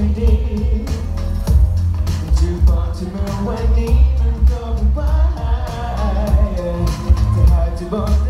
Too far to know when by to